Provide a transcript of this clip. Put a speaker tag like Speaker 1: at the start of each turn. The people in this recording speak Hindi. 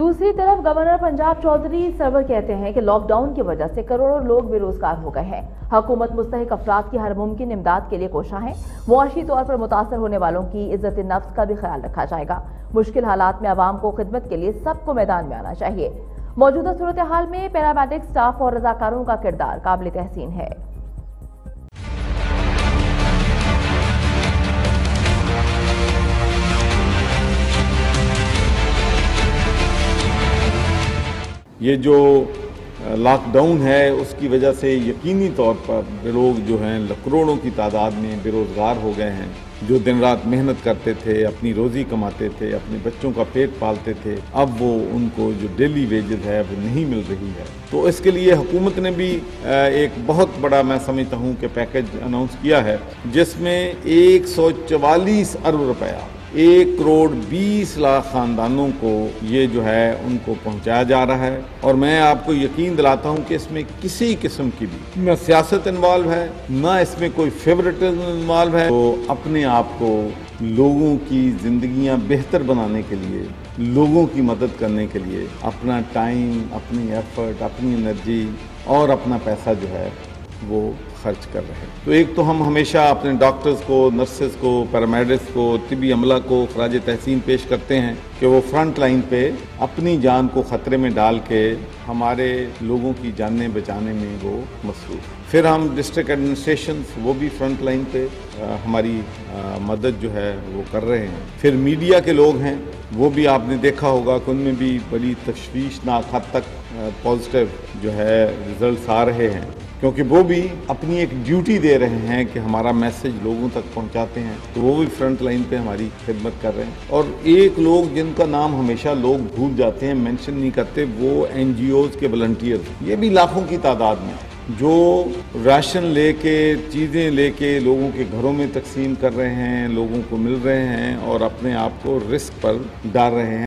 Speaker 1: दूसरी तरफ़ गवर्नर पंजाब चौधरी सरवर कहते हैं कि लॉकडाउन की वजह से करोड़ों लोग बेरोजगार हो गए हैं। हुकूमत मुस्तक अफराद की हर मुमकिन इमदाद के लिए कोशा है। मुआशी तौर पर मुतासर होने वालों की इज़्ज़त नफ्स का भी ख्याल रखा जाएगा। मुश्किल हालात में आवाम को खिदमत के लिए सबको मैदान में आना चाहिए। मौजूदा सूरत हाल में पैरामेडिक स्टाफ और रजाकारों का किरदार काबिल तहसीन है।
Speaker 2: ये जो लॉकडाउन है, उसकी वजह से यकीनी तौर पर लोग जो हैं करोड़ों की तादाद में बेरोज़गार हो गए हैं। जो दिन रात मेहनत करते थे, अपनी रोज़ी कमाते थे, अपने बच्चों का पेट पालते थे, अब वो उनको जो डेली वेजेस है, वो नहीं मिल रही है। तो इसके लिए हुकूमत ने भी एक बहुत बड़ा मैं समझता हूँ कि पैकेज अनाउंस किया है, जिसमें एक अरब रुपया एक करोड़ बीस लाख खानदानों को ये जो है उनको पहुँचाया जा रहा है। और मैं आपको यकीन दिलाता हूँ कि इसमें किसी किस्म की भी न सियासत इन्वॉल्व है, न इसमें कोई फेवरेटिज्म इन्वॉल्व है। तो अपने आप को लोगों की जिंदगियाँ बेहतर बनाने के लिए, लोगों की मदद करने के लिए अपना टाइम अपनी एफर्ट अपनी एनर्जी और अपना पैसा जो है वो खर्च कर रहे हैं। तो एक तो हम हमेशा अपने डॉक्टर्स को नर्सेज को पैरामेडिक्स को तिबी अमला को खराज तहसीन पेश करते हैं कि वो फ्रंट लाइन पे अपनी जान को ख़तरे में डाल के हमारे लोगों की जानें बचाने में वो मसरूफ़। फिर हम डिस्ट्रिक्ट एडमिनिस्ट्रेशन वो भी फ्रंट लाइन पे आ, हमारी आ, मदद जो है वो कर रहे हैं। फिर मीडिया के लोग हैं वो भी आपने देखा होगा कि उनमें भी बड़ी तशवीशनाक हद तक पॉजिटिव जो है रिजल्ट्स आ रहे हैं। क्योंकि वो भी अपनी एक ड्यूटी दे रहे हैं कि हमारा मैसेज लोगों तक पहुंचाते हैं। तो वो भी फ्रंट लाइन पे हमारी खिदमत कर रहे हैं। और एक लोग जिनका नाम हमेशा लोग भूल जाते हैं मेंशन नहीं करते, वो एन के वॉल्टियर ये भी लाखों की तादाद में जो राशन लेके, चीज़ें लेके लोगों के घरों में तकसीम कर रहे हैं, लोगों को मिल रहे हैं और अपने आप को रिस्क पर डाल रहे हैं।